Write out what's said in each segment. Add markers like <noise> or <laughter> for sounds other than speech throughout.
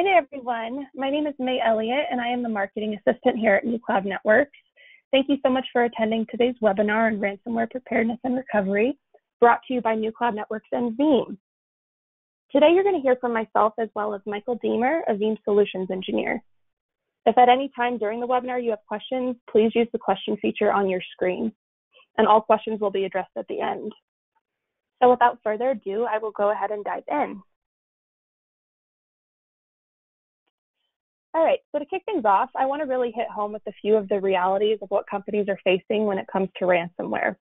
Hi there, everyone. My name is May Elliott, and I am the Marketing Assistant here at NewCloud Networks. Thank you so much for attending today's webinar on ransomware preparedness and recovery, brought to you by NewCloud Networks and Veeam. Today, you're going to hear from myself as well as Michael Deemer, a Veeam Solutions Engineer. If at any time during the webinar you have questions, please use the question feature on your screen, and all questions will be addressed at the end. So without further ado, I will go ahead and dive in. All right, so to kick things off, I want to really hit home with a few of the realities of what companies are facing when it comes to ransomware.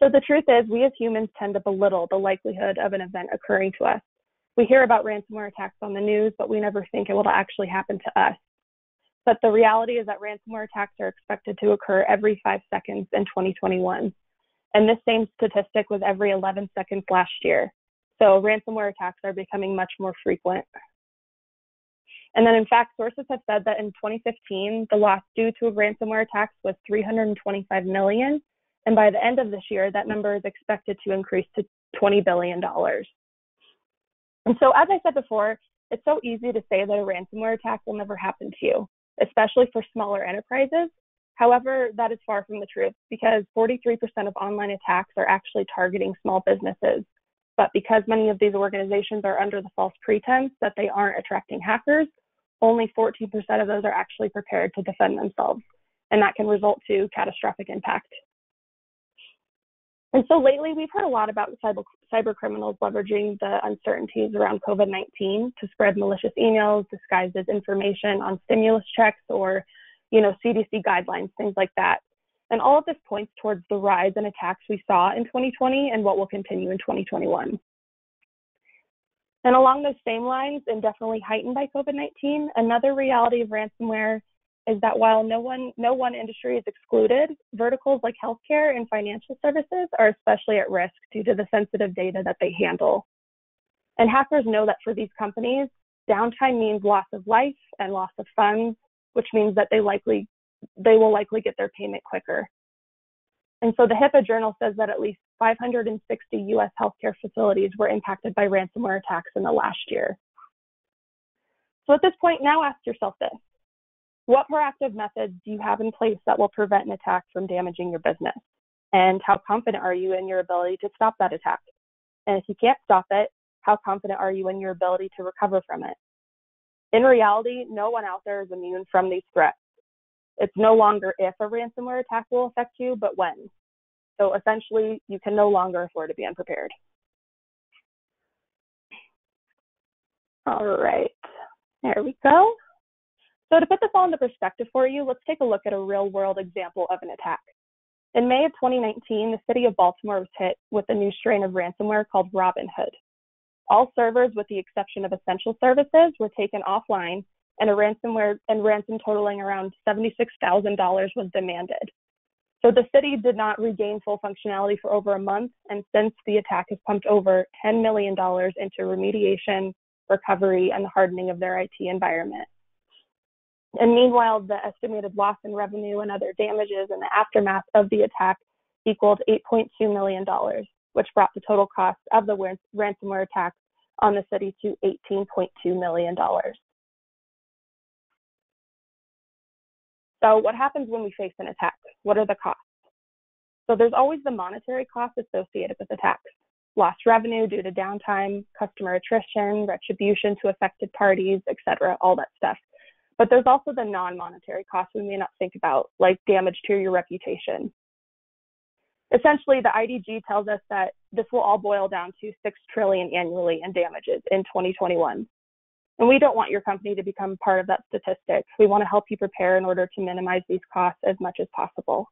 So the truth is, we as humans tend to belittle the likelihood of an event occurring to us. We hear about ransomware attacks on the news, but we never think it will actually happen to us. But the reality is that ransomware attacks are expected to occur every five seconds in 2021. And this same statistic was every 11 seconds last year. So ransomware attacks are becoming much more frequent. And then, in fact, sources have said that in 2015, the loss due to a ransomware attacks was 325 million, and by the end of this year, that number is expected to increase to 20 billion dollars. And so, as I said before, it's so easy to say that a ransomware attack will never happen to you, especially for smaller enterprises. However, that is far from the truth because 43% of online attacks are actually targeting small businesses. But because many of these organizations are under the false pretense that they aren't attracting hackers, only 14% of those are actually prepared to defend themselves, and that can result to catastrophic impact. And so lately, we've heard a lot about cyber, cyber criminals leveraging the uncertainties around COVID 19 to spread malicious emails disguised as information on stimulus checks or, you know, CDC guidelines, things like that. And all of this points towards the rise in attacks we saw in 2020 and what will continue in 2021. And along those same lines, and definitely heightened by COVID-19, another reality of ransomware is that while no one no one industry is excluded, verticals like healthcare and financial services are especially at risk due to the sensitive data that they handle. And hackers know that for these companies, downtime means loss of life and loss of funds, which means that they likely they will likely get their payment quicker. And so the HIPAA journal says that at least 560 US healthcare facilities were impacted by ransomware attacks in the last year. So at this point, now ask yourself this What proactive methods do you have in place that will prevent an attack from damaging your business? And how confident are you in your ability to stop that attack? And if you can't stop it, how confident are you in your ability to recover from it? In reality, no one out there is immune from these threats. It's no longer if a ransomware attack will affect you, but when. So essentially, you can no longer afford to be unprepared. All right, there we go. So to put this all into perspective for you, let's take a look at a real world example of an attack. In May of 2019, the city of Baltimore was hit with a new strain of ransomware called RobbinHood. All servers, with the exception of essential services, were taken offline, and a ransomware and ransom totaling around $76,000 was demanded. So the city did not regain full functionality for over a month, and since the attack has pumped over $10 million into remediation, recovery, and the hardening of their IT environment. And meanwhile, the estimated loss in revenue and other damages in the aftermath of the attack equaled $8.2 million, which brought the total cost of the ransomware attack on the city to $18.2 million. So, what happens when we face an attack? What are the costs? So, there's always the monetary costs associated with attacks lost revenue due to downtime, customer attrition, retribution to affected parties, etc., all that stuff. But there's also the non monetary costs we may not think about, like damage to your reputation. Essentially, the IDG tells us that this will all boil down to 6 trillion annually in damages in 2021. And we don't want your company to become part of that statistic. We want to help you prepare in order to minimize these costs as much as possible.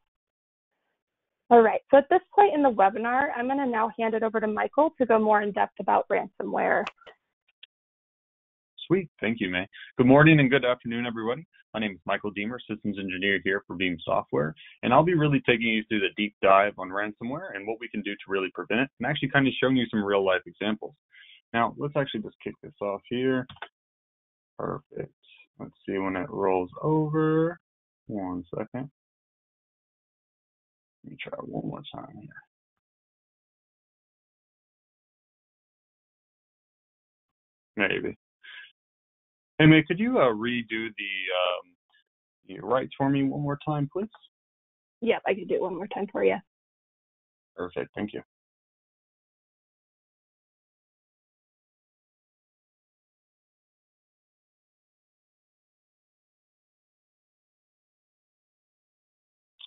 All right, so at this point in the webinar, I'm going to now hand it over to Michael to go more in depth about ransomware. Sweet, thank you, May. Good morning and good afternoon, everybody. My name is Michael Deemer, Systems Engineer here for Veeam Software, and I'll be really taking you through the deep dive on ransomware and what we can do to really prevent it, and actually kind of showing you some real life examples. Now, let's actually just kick this off here. Perfect. Let's see when it rolls over. One second. Let me try one more time here. Maybe. Hey, May, could you uh, redo the, um, the rights for me one more time, please? Yep, I can do it one more time for you. Perfect. Thank you.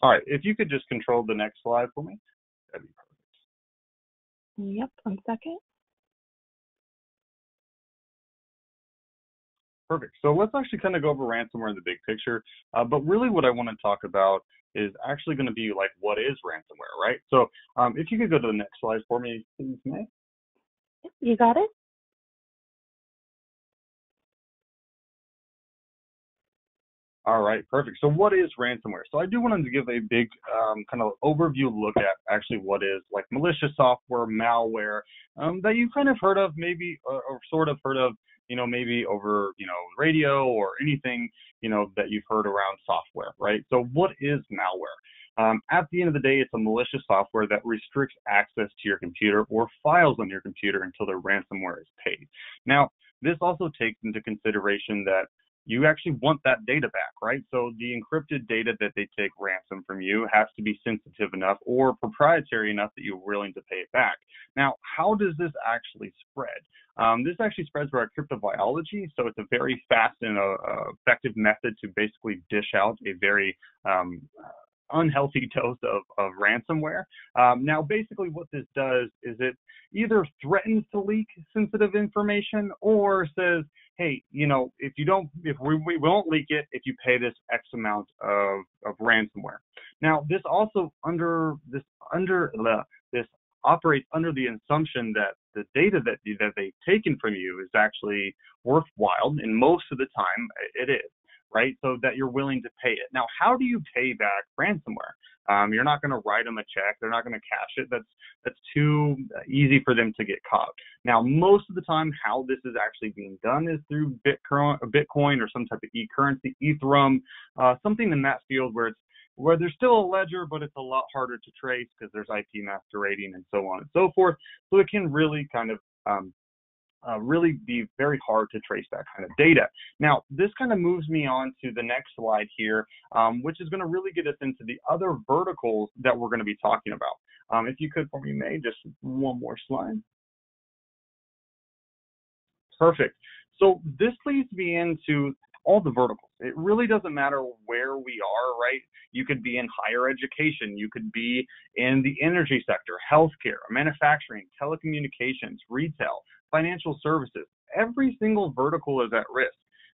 All right. If you could just control the next slide for me, that'd be perfect. Yep, one second. Perfect. So let's actually kind of go over ransomware in the big picture. Uh, but really, what I want to talk about is actually going to be like what is ransomware, right? So um, if you could go to the next slide for me, please, May. You got it? All right, perfect. So what is ransomware? So I do want to give a big um, kind of overview look at actually what is like malicious software, malware um, that you've kind of heard of, maybe or, or, sort of heard of, you know, maybe over you know radio or anything you know that you've heard around software, right? So what is malware? Um, at the end of the day, it's a malicious software that restricts access to your computer or files on your computer until the ransomware is paid. Now, this also takes into consideration that you actually want that data back, right? So the encrypted data that they take ransom from you has to be sensitive enough or proprietary enough that you're willing to pay it back. Now, how does this actually spread? Um, this actually spreads by cryptovirology, so it's a very fast and uh, effective method to basically dish out a very um, unhealthy dose of, of ransomware. Um, now, basically, what this does is it either threatens to leak sensitive information or says, hey, you know, if you don't, if we, we won't leak it if you pay this X amount of, of ransomware. Now, this also under this under the this operates under the assumption that the data that that they've taken from you is actually worthwhile, and most of the time it is right? So that you're willing to pay it. Now, how do you pay back ransomware? Um, you're not going to write them a check. They're not going to cash it. That's that's too easy for them to get caught. Now, most of the time, how this is actually being done is through Bitcoin or some type of e-currency, Ethereum, uh, something in that field where it's where there's still a ledger, but it's a lot harder to trace because there's IP masquerading and so on and so forth. So it can really kind of um, uh, really be very hard to trace that kind of data. Now, this kind of moves me on to the next slide here, um, which is going to really get us into the other verticals that we're going to be talking about. Um, if you could for me, May, just one more slide. Perfect. So this leads me into all the verticals. It really doesn't matter where we are, right? You could be in higher education, you could be in the energy sector, healthcare, manufacturing, telecommunications, retail, financial services. Every single vertical is at risk.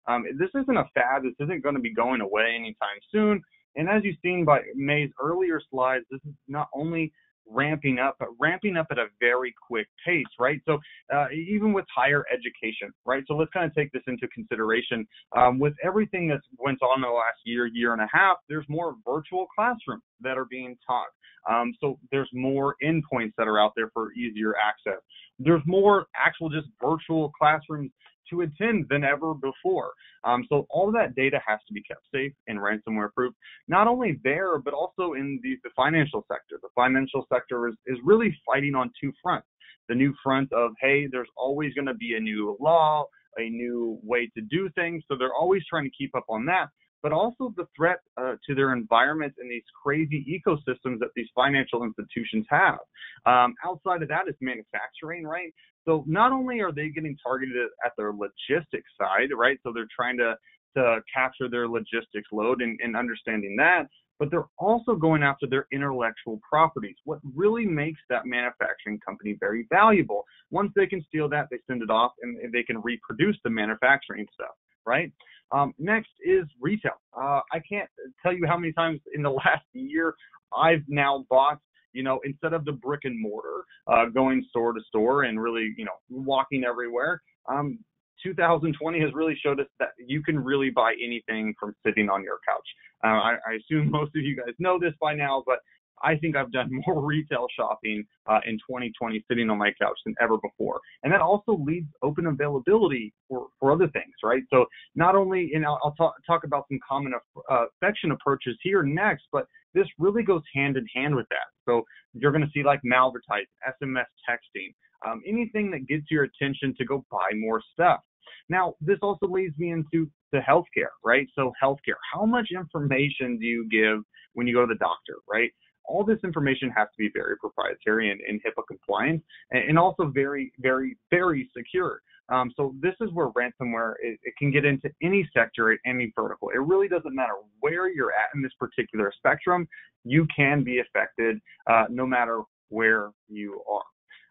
Um, this isn't a fad. This isn't going to be going away anytime soon. And as you've seen by May's earlier slides, this is not only ramping up, but ramping up at a very quick pace, right? So uh, even with higher education, right? So let's kind of take this into consideration. Um, with everything that's went on in the last year, year and a half, there's more virtual classrooms that are being taught. Um, so there's more endpoints that are out there for easier access. There's more actual just virtual classrooms to attend than ever before. Um, so all of that data has to be kept safe and ransomware proof, not only there, but also in the, the financial sector. The financial sector is, is really fighting on two fronts. The new front of, hey, there's always going to be a new law, a new way to do things. So they're always trying to keep up on that but also the threat uh, to their environment and these crazy ecosystems that these financial institutions have. Um, outside of that is manufacturing, right? So not only are they getting targeted at their logistics side, right? So they're trying to to capture their logistics load and, and understanding that, but they're also going after their intellectual properties. What really makes that manufacturing company very valuable. Once they can steal that, they send it off and they can reproduce the manufacturing stuff, right? Um, next is retail. Uh, I can't tell you how many times in the <laughs> last year I've now bought, you know, instead of the brick and mortar, uh, going store to store and really, you know, walking everywhere. Um, 2020 has really showed us that you can really buy anything from sitting on your couch. Uh, I, I assume <laughs> most of you guys know this by now, but I think I've done <laughs> more retail shopping uh, in 2020 sitting on my couch than ever before. And that also leads open availability for, for other things, right? So not only, and I'll, I'll talk, talk about some common uh, infection approaches here next, but this really goes hand in hand with that. So you're going to see like malvertise, SMS texting, um, anything that gets your attention to go buy more stuff. Now, this also leads me into the healthcare, right? So healthcare, how much information do you give when you go to the doctor, right? All this information has to be very proprietary and, and HIPAA compliant and, and, also very, very, very secure. Um, so this is where ransomware it, it, can get into any sector at any vertical. It really doesn't matter where you're at in this particular spectrum. You can be affected uh, no matter where you are.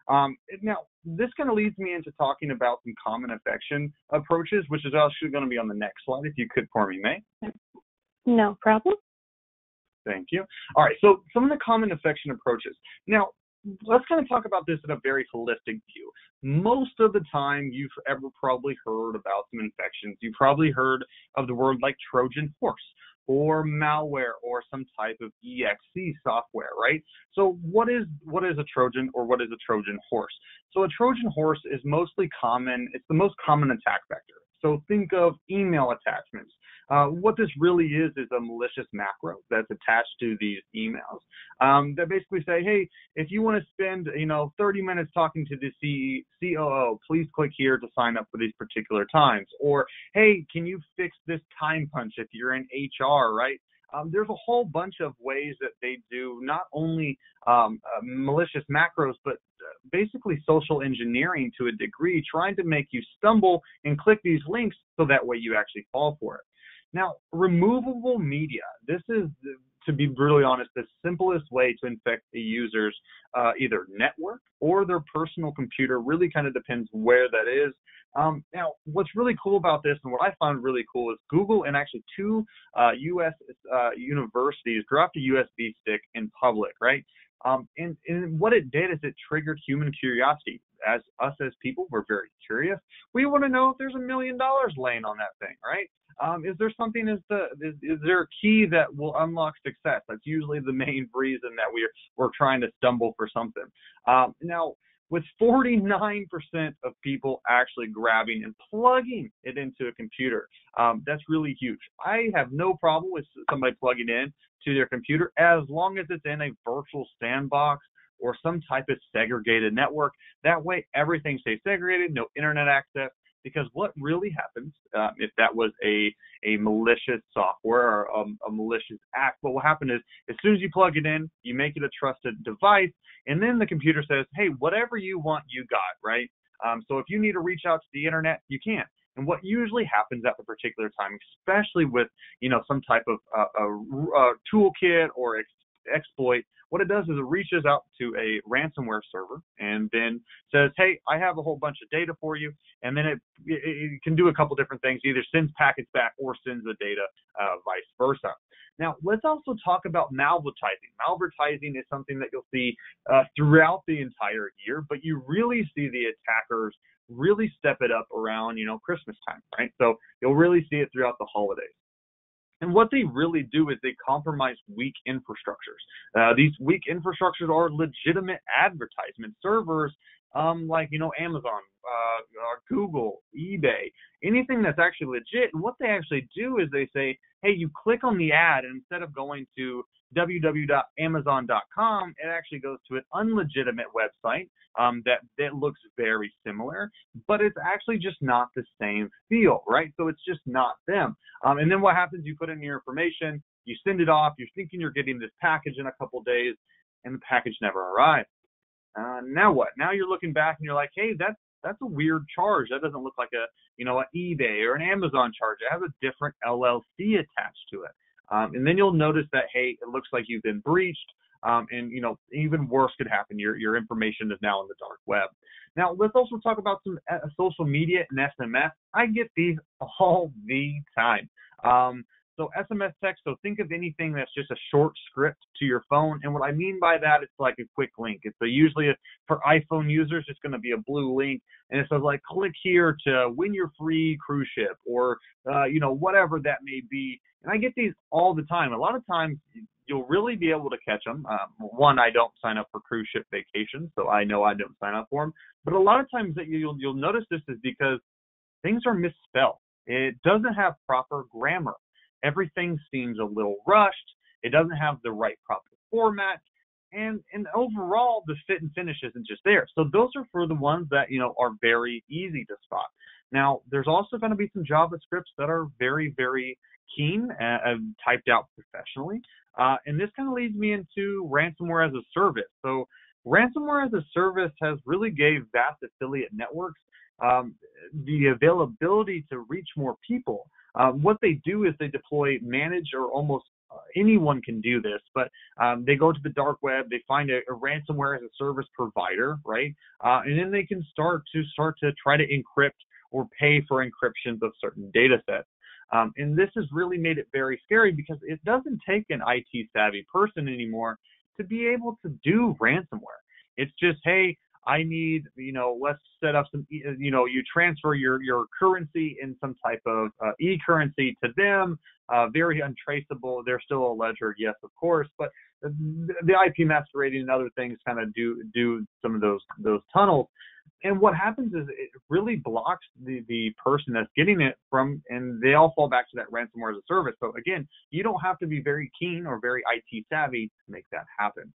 Um, now, this kind of leads me into talking about some common infection approaches, which is actually going to be on the next slide. If you could for me, May. No problem. Thank you. All right, so some of the common infection approaches. Now, let's kind of talk about this in a very holistic view. Most of the time, you've ever probably heard about some infections. You've probably heard of the word like Trojan horse or malware or some type of exe software, right? So what is what is a Trojan or what is a Trojan horse? So a Trojan horse is mostly common. It's the most common attack vector. So think of email attachments. Uh, what this really is is a malicious macro that's attached to these emails um, that basically say, hey, if you want to spend you know 30 minutes talking to the C- COO, please click here to sign up for these particular times. Or hey, can you fix this time punch if you're in HR, right? Um, there's a whole bunch of ways that they do not only um, uh, malicious macros, but uh, basically social engineering to a degree, trying to make you stumble and click these links so that way you actually fall for it. Now, removable media. This is, to be brutally honest, the simplest way to infect a user's uh, either network or their personal computer. Really kind of depends where that is. Um, now, what's really cool about this, and what I found really cool, is Google and actually two uh, U.S. Uh, universities dropped a USB stick in public, right? Um, and, and what it did is it triggered human curiosity. As us as people, we're very curious. We want to know if there's a million dollars laying on that thing, right? Um, is there something is the is, is, there a key that will unlock success? That's usually the main reason that we're we're trying to stumble for something. Um, now, with 49% of people actually grabbing and plugging it into a computer. Um, that's really huge. I have no problem with somebody plugging in to their computer as long as it's in a virtual sandbox or some type of segregated network. That way, everything stays segregated, no internet access, because what really happens uh, if that was a a malicious software or a, a, malicious act, what will happen is as soon as you plug it in, you make it a trusted device, and then the computer says, hey, whatever you want, you got, right? Um, so if you need to reach out to the internet, you can. And what usually happens at the particular time, especially with you know some type of uh, a, a toolkit or exploit, what it does is it reaches out to a ransomware server and then says, hey, I have a whole bunch of data for you. And then it, it, can do a couple different things, either sends packets back or sends the data uh, vice versa. Now, let's also talk about malvertising. Malvertising is something that you'll see uh, throughout the entire year, but you really see the attackers really step it up around, you know, Christmas time, right? So you'll really see it throughout the holidays. And what they really do is they compromise weak infrastructures. Uh, these weak infrastructures are legitimate advertisement servers, um, like you know Amazon, uh, Google, eBay, anything that's actually legit. And what they actually do is they say, hey, you click on the ad, and instead of going to www.amazon.com, it actually goes to an unlegitimate website um, that that looks very similar, but it's actually just not the same feel, right? So it's just not them. Um, and then what happens? You put in your information, you send it off, you're thinking you're getting this package in a couple days, and the package never arrives. Uh, now what? Now you're looking back and you're like, hey, that's that's a weird charge. That doesn't look like a you know an eBay or an Amazon charge. It has a different LLC attached to it. Um, and then you'll notice that hey, it looks like you've been breached. Um, and you know even worse could happen. Your your information is now on the dark web. Now let's also talk about some uh, social media and SMS. I get these <laughs> all the time. Um, so SMS text, so think of anything that's just a short script to your phone. And what I mean by that, it's like a quick link. It's a, usually a, for iPhone users, it's going to be a blue link. And it says like, click here to win your free cruise ship or, uh, you know, whatever that may be. And I get these all the time. A lot of times you'll really be able to catch them. Um, one, I don't sign up for cruise ship vacations, so I know I don't sign up for them. But a lot of times that you'll, you'll notice this is because things are misspelled. It doesn't have proper grammar everything seems a little rushed. It doesn't have the right proper format. and and overall the fit and finish isn't just there. So those are for the ones that you know are very easy to spot. Now there's also going to be some JavaScripts that are very very keen and typed out professionally, uh, and this kind of leads me into ransomware as a service. So ransomware as a service has really gave vast affiliate networks um, the availability to reach more people. Um, what they do is they deploy manage or almost uh, anyone can do this, but um, they go to the dark web, they find a, a ransomware as a service provider, right? Uh, and then they can start to start to try to encrypt or pay for encryptions of certain data sets. Um, and this has really made it very scary because it doesn't take an IT savvy person anymore to be able to do ransomware. It's just, hey, I need, you know, let's set up some, you know, you transfer your your currency in some type of uh, e-currency to them, uh, very untraceable. They're still a ledger, yes, of course, but the IP masquerading and other things kind of do do some of those those tunnels. And what happens is it really blocks the the person that's getting it from, and they all fall back to that ransomware as a service. So again, you don't have to be very keen or very IT savvy to make that happen.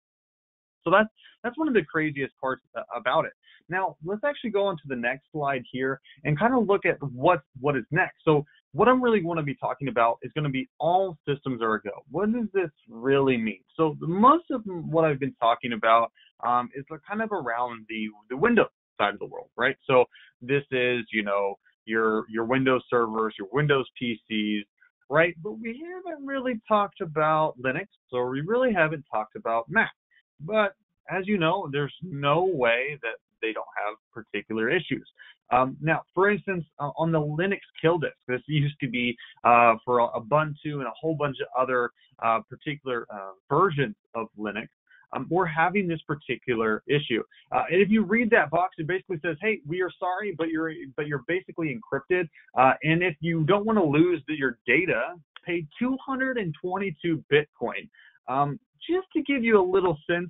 So that's that's one of the craziest parts about it. Now let's actually go on to the next slide here and kind of look at what what is next. So what I'm really going to be talking about is going to be all systems are a go. What does this really mean? So most of what I've been talking about um, is kind of around the the Windows side of the world, right? So this is you know your your Windows servers, your Windows PCs, right? But we haven't really talked about Linux, so we really haven't talked about Mac. But as you know, there's no way that they don't have particular issues. Um, now, for instance, uh, on the Linux KillDisk, this used to be uh, for Ubuntu and a whole bunch of other uh, particular uh, versions of Linux. Um, we're having this particular issue. Uh, and if you read that box, it basically says, "Hey, we are sorry, but you're but you're basically encrypted. Uh, and if you don't want to lose the, your data, pay 222 Bitcoin." Um, just to give you a little sense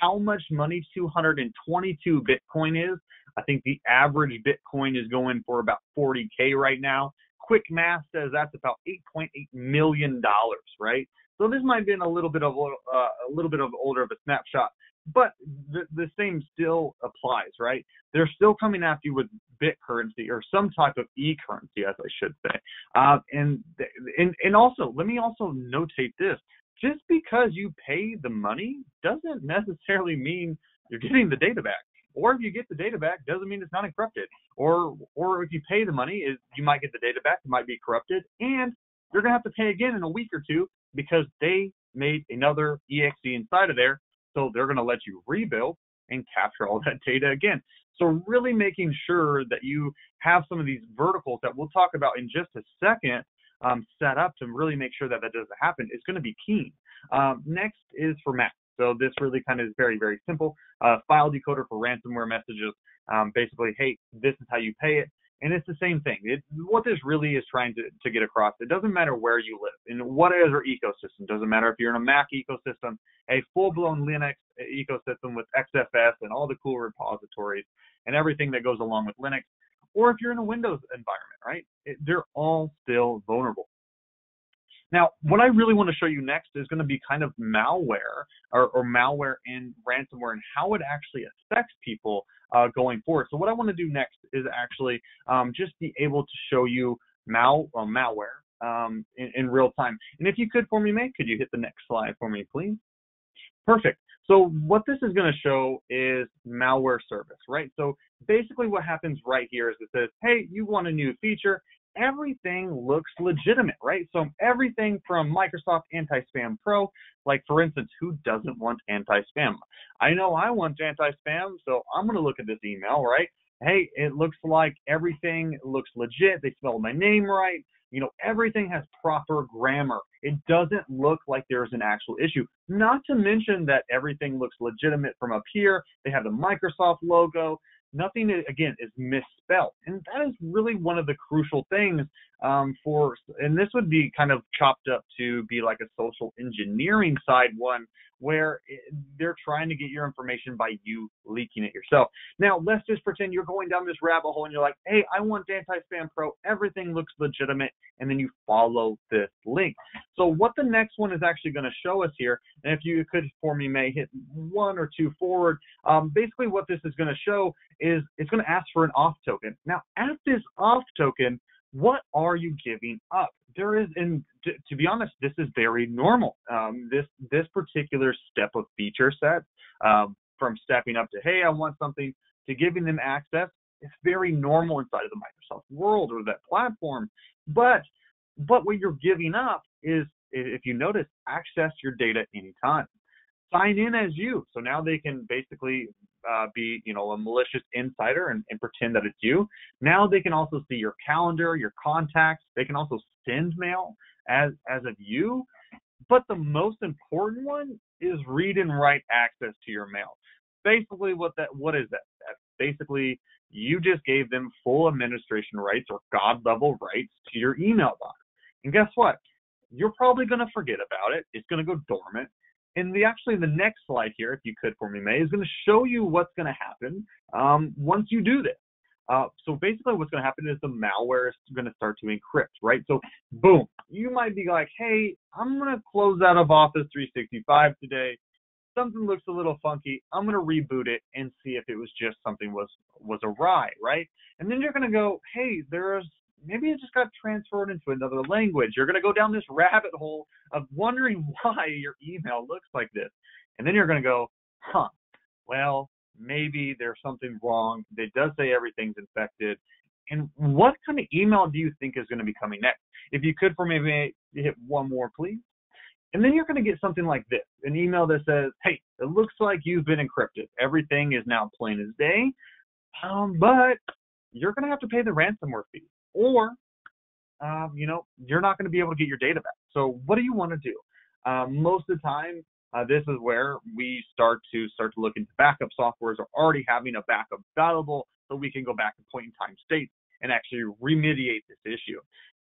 how much money 222 Bitcoin is, I think the average Bitcoin is going for about 40K right now. Quick math says that's about 8.8 million dollars, right? So this might have been a little bit of uh, a little bit of older of a snapshot, but the, the same still applies, right? They're still coming after you with bit currency or some type of e currency, as I should say. Uh, and and and also, let me also notate this: just because you pay the money doesn't necessarily mean you're getting the data back. Or if you get the data back, doesn't mean it's not encrypted. Or or if you pay the money, is you might get the data back, it might be corrupted, and you're gonna have to pay again in a week or two because they made another exe inside of there, so they're gonna let you rebuild and capture all that data again. So really making sure that you have some of these verticals that we'll talk about in just a second um, set up to really make sure that that doesn't happen is going to be key. Um, next is for Mac. So this really kind of is very, very simple. Uh, file decoder for ransomware messages. Um, basically, hey, this is how you pay it. And it's the same thing. It, what this really is trying to, to get across, it doesn't matter where you live, in whatever ecosystem. Doesn't matter if you're in a Mac ecosystem, a full-blown Linux ecosystem with XFS and all the cool repositories and everything that goes along with Linux or if you're in a Windows environment, right? It, they're all still vulnerable. Now, what I really want to show you next is going to be kind of malware or, or malware and ransomware and how it actually affects people uh, going forward. So what I want to do next is actually um, just be able to show you mal malware um, in, in, real time. And if you could for me, May, could you hit the next slide for me, please? Perfect. So what this is going to show is malware service, right? So basically what happens right here is it says, hey, you want a new feature. Everything looks legitimate, right? So everything from Microsoft Anti-Spam Pro, like for instance, who doesn't want anti-spam? I know I want anti-spam, so I'm going to look at this email, right? Hey, it looks like everything looks legit. They spelled my name right. You know, everything has proper grammar. It doesn't look like there's an actual issue. Not to mention that everything looks legitimate from up here. They have the Microsoft logo. Nothing, again, is misspelled. And that is really one of the crucial things um, for, and this would be kind of chopped up to be like a social engineering side one where they're trying to get your information by you leaking it yourself. Now, let's just pretend you're going down this rabbit hole and you're like, hey, I want Anti-Spam Pro. Everything looks legitimate. And then you follow this link. So what the next one is actually going to show us here, and if you could for me, may hit one or two forward, um, basically what this is going to show is it's going to ask for an auth token. Now, at this auth token, what are you giving up? There is, and to, to be honest, this is very normal. Um, this this particular step of feature set, um, from stepping up to hey, I want something, to giving them access, it's very normal inside of the Microsoft world or that platform. But but what you're giving up is, if you notice, access your data anytime. Sign in as you, so now they can basically uh, be, you know, a malicious insider and, and pretend that it's you. Now they can also see your calendar, your contacts. They can also send mail as as of you. But the most important one is read and write access to your mail. Basically, what that what is that? That's basically you just gave them full administration rights or God level rights to your email box. And guess what? You're probably going to forget about it. It's going to go dormant. And the actually the next slide here, if you could for me, May, is going to show you what's going to happen um, once you do this. Uh, so basically, what's going to happen is the malware is going to start to encrypt, right? So, boom, you might be like, hey, I'm going to close out of Office 365 today. Something looks a little funky. I'm going to reboot it and see if it was just something was was awry, right? And then you're going to go, hey, there's maybe it just got transferred into another language. You're going to go down this rabbit hole of wondering <laughs> why your email looks like this. And then you're going to go, huh, well, maybe there's something wrong. It does say everything's infected. And what kind of email do you think is going to be coming next? If you could for maybe hit one more, please. And then you're going to get something like this an email that says, hey, it looks like you've been encrypted. Everything is now plain as day. Um, but you're going to have to pay the ransomware fee or um, you know you're not going to be able to get your data back. So what do you want to do? Um, most of the time, uh, this is where we start to start to look into backup softwares or already having a backup available so we can go back to point in time states and actually remediate this issue.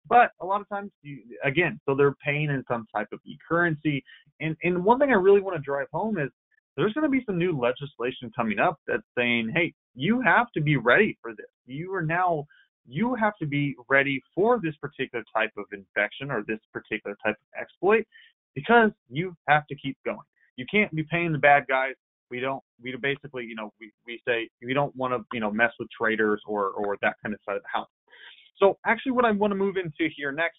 But a lot of times, you, again, so they're paying in some type of e-currency. And, and one thing I really want to drive home is there's going to be some new legislation coming up that's saying, hey, you have to be ready for this. You are now you have to be ready for this particular type of infection or this particular type of exploit because you have to keep going. You can't be paying the bad guys. We don't. We basically, you know, we, we say we don't want to, you know, mess with traders or or that kind of side of the house. So actually, what I want to move into here next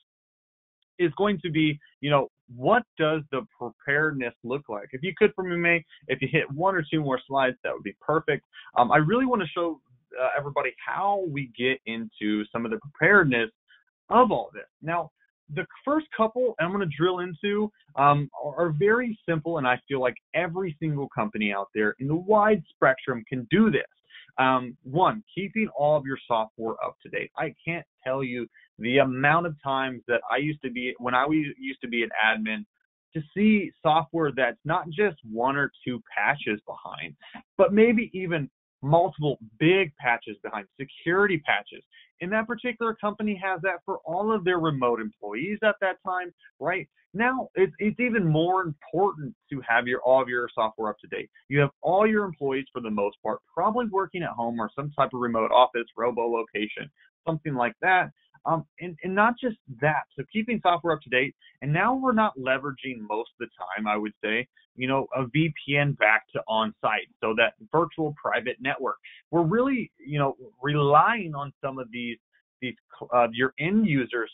is going to be, you know, what does the preparedness look like? If you could, for me, if you hit one or two more slides, that would be perfect. Um, I really want to show uh, everybody how we get into some of the preparedness of all this. Now, the first couple I'm going to drill into um, are, very simple, and I feel like every single company out there in the wide spectrum can do this. Um, one, keeping all of your software up to date. I can't tell you the amount of times that I used to be when I used to be an admin to see software that's not just one or two patches behind, but maybe even multiple big patches behind, security patches. And that particular company has that for all of their remote employees at that time, right? Now it's it's even more important to have your all of your software up to date. You have all your employees for the most part probably working at home or some type of remote office, robo location, something like that. Um, and, and not just that, so keeping software up to date. And now we're not leveraging most of the time, I would say, you know, a VPN back to on site. So that virtual private network. We're really, you know, relying on some of these, these, uh, your end users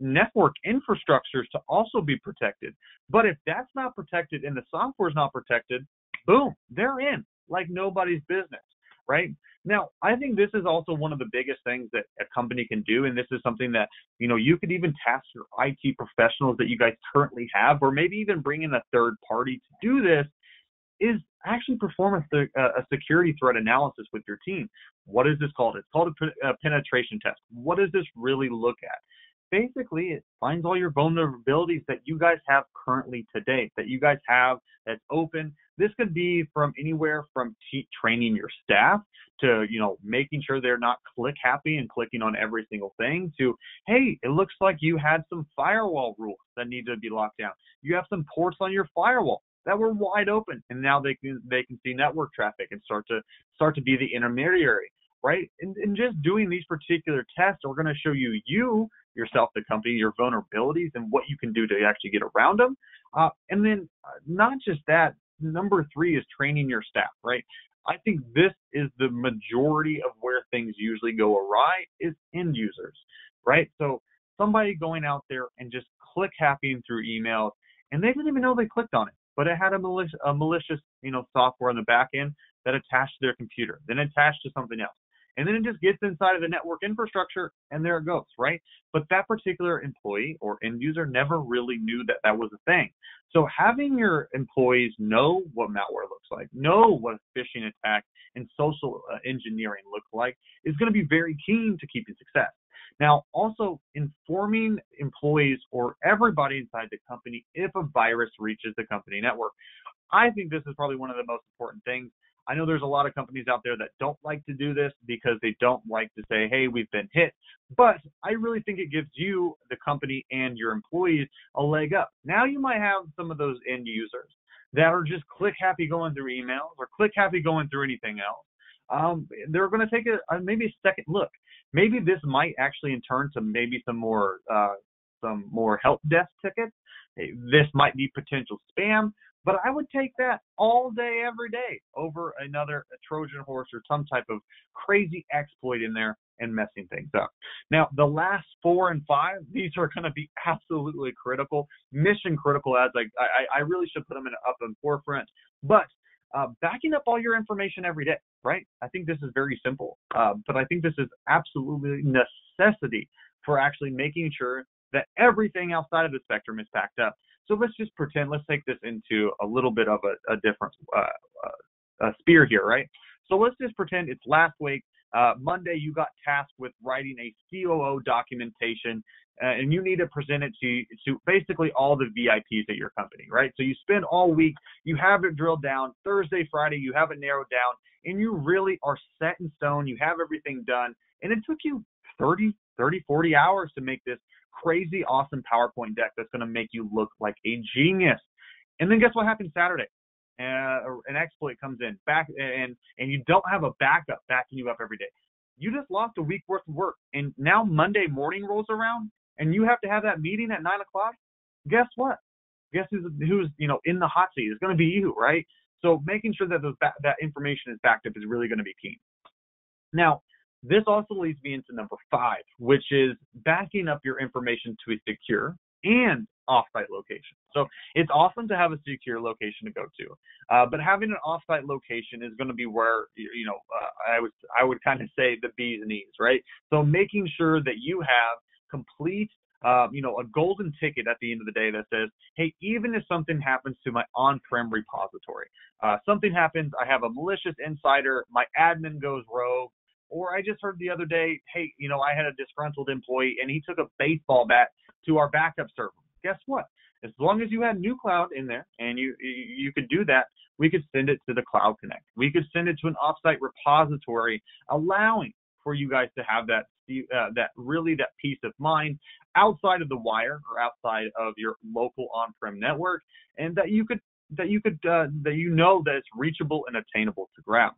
network infrastructures to also be protected. But if that's not protected and the software is not protected, boom, they're in like nobody's business right? Now, I think this is also one of the biggest things that a company can do, and this is something that you know you could even task your IT professionals that you guys currently have, or maybe even bring in a third party to do this. Is actually perform a, a security threat analysis with your team. What is this called? It's called a, a penetration test. What does this really look at? Basically it finds all your vulnerabilities that you guys have currently today, that you guys have that's open. This could be from anywhere from t- training your staff to you know making sure they're not click happy and clicking on every single thing to hey it looks like you had some firewall rules that need to be locked down you have some ports on your firewall that were wide open and now they can they can see network traffic and start to start to be the intermediary right and, and just doing these particular tests are going to show you you yourself the company your vulnerabilities and what you can do to actually get around them uh, and then uh, not just that number three is training your staff right? I think this is the majority of where things usually go awry is end users, right? So somebody going out there and just click happy through emails and they didn't even know they clicked on it, but it had a malicious, a malicious, you know, software on the back end that attached to their computer, then attached to something else and then it just gets inside of the network infrastructure and there it goes, right? But that particular employee or end user never really knew that that was a thing. So having your employees know what malware looks like, know what a phishing attack and social uh, engineering look like is going to be very keen to keeping success. Now, also informing employees or everybody inside the company if a virus reaches the company network. I think this is probably one of the most important things I know there's a lot of companies out there that don't like to do this because they don't like to say, hey, we've been hit. But I really think it gives you, the company, and your employees a leg up. Now you might have some of those end users that are just click happy going through emails or click happy going through anything else. Um, they're going to take a, a, maybe a second look. Maybe this might actually in turn to maybe some more uh, some more help desk tickets. This might be potential spam. But I would take that all day, every day over another Trojan horse or some type of crazy exploit in there and messing things up. Now, the last four and five, <laughs> these are going to be absolutely critical, mission critical. As I, I, I really should put them in up in forefront. But uh, backing up all your information every day, right? I think this is very simple, uh, but I think this is absolutely necessity for actually making sure that everything outside of the spectrum is backed up. So let's just pretend, let's take this into a little bit of a, a different uh, uh, spear here, right? So let's just pretend it's last week. Uh, Monday, you got tasked with writing a COO documentation, uh, and you need to present it to, to basically all the VIPs at your company, right? So you spend all week, you have it drilled down. Thursday, Friday, you have it narrowed down, and you really are set in stone. You have everything done, and it took you 30, 30, 40 hours to make this crazy awesome PowerPoint deck that's going to make you look like a genius. And then guess what happens Saturday? Uh, an exploit comes in back and and you don't have a backup backing you up every day. You just lost a week worth of work, and now Monday morning rolls around, and you have to have that meeting at nine o'clock. Guess what? Guess who's who's you know in the hot seat? It's going to be you, right? So making sure that those that information is backed up is really going to be key. Now, this also leads me into number five, which is backing up your information to a secure and offsite location. So it's awesome to have a secure location to go to, uh, but having an offsite location is going to be where you know uh, I would I would kind of say the bees knees, right? So making sure that you have complete. Uh, you know, a golden ticket at the end of the day that says, hey, even if something happens to my on-prem repository, uh, something happens, I have a malicious insider, my admin goes rogue, or I just heard the other day, hey, you know, I had a disgruntled employee and he took a baseball bat to our backup server. Guess what? As long as you had NewCloud in there and you you could do that, we could send it to the Cloud Connect. We could send it to an offsite repository, allowing for you guys to have that uh, that really that peace of mind outside of the wire or outside of your local on-prem network, and that you could that you could uh, that you know that it's reachable and attainable to grab.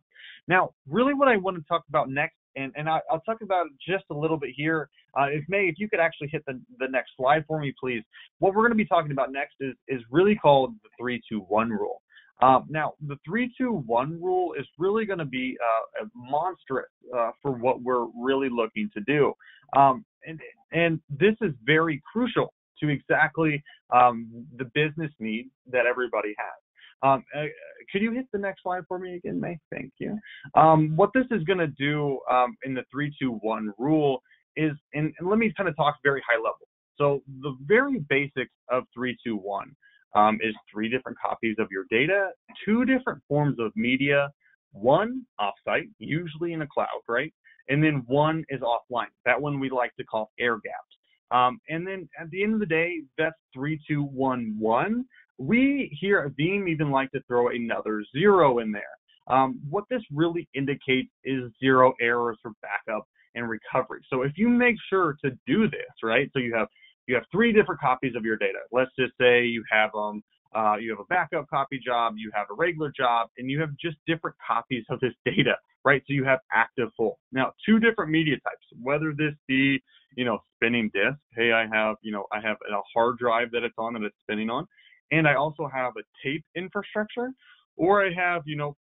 Now, really, what I want to talk about next, and and I, will talk about it just a little bit here. Uh, if May, if you could actually hit the the next slide for me, please. What we're going to be talking about next is is really called the three two one rule. Um, now, the three two one rule is really going to be uh, monstrous uh, for what we're really looking to do, um, and and this is very crucial to exactly um, the business need that everybody has. Um, uh, could you hit the next slide for me again, May? Thank you. Um, what this is going to do um, in the 321 rule is, and, and, let me kind of talk very high level. So the very basics of 321 um, is three different copies of your data, two different forms of media, one offsite, usually in a cloud, right? And then one is offline. That one we like to call air gapped. Um, and then at the end of the day, that's 3211. We here at Veeam even like to throw another zero in there. um, what this really indicates is zero errors for backup and recovery. So if you make sure to do this, right? So you have you have three different copies of your data. Let's just say you have um uh, you have a backup copy job, you have a regular job, and you have just different copies of this <laughs> data, right? So you have active full. Now, two different media types, whether this be, you know, spinning disk. Hey, I have, you know, I have a hard drive that it's on that it's spinning on, and I also have a tape infrastructure, or I have, you know,